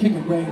King of Rain.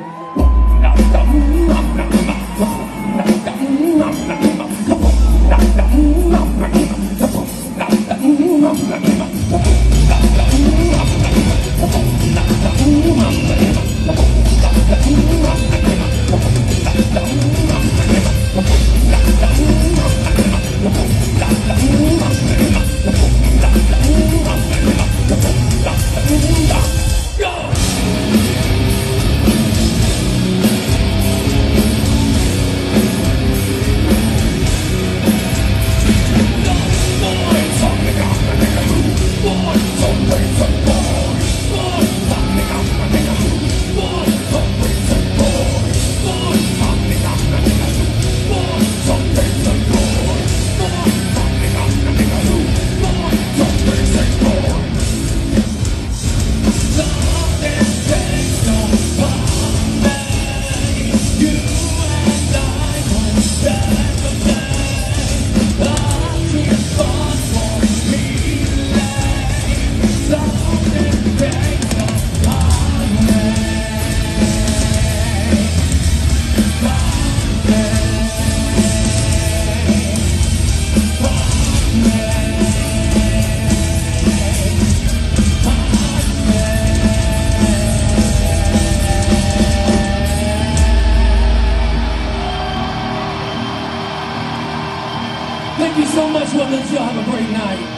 Thank you so much, women. Y'all have a great night.